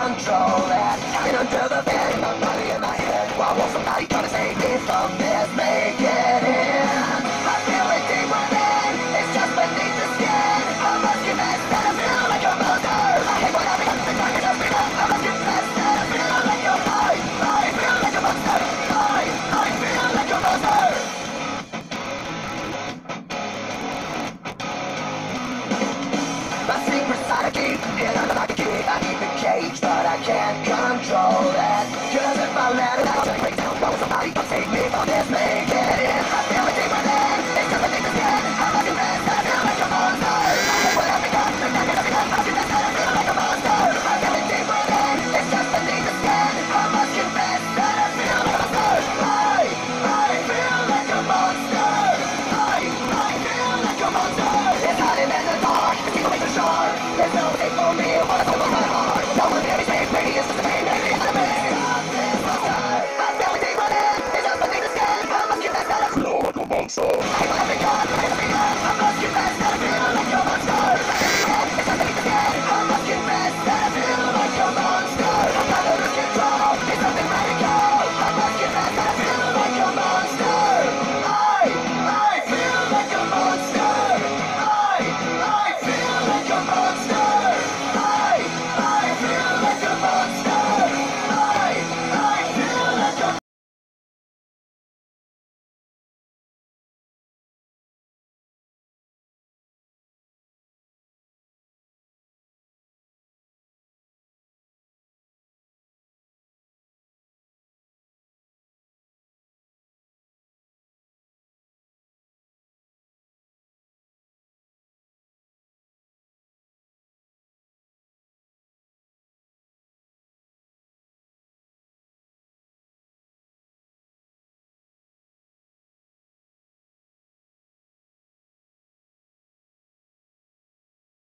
Control that Tied until the bed, my money in my head. Why won't somebody come to save me from this? Make Without a breakdown, that was somebody to take me for this thing. そう。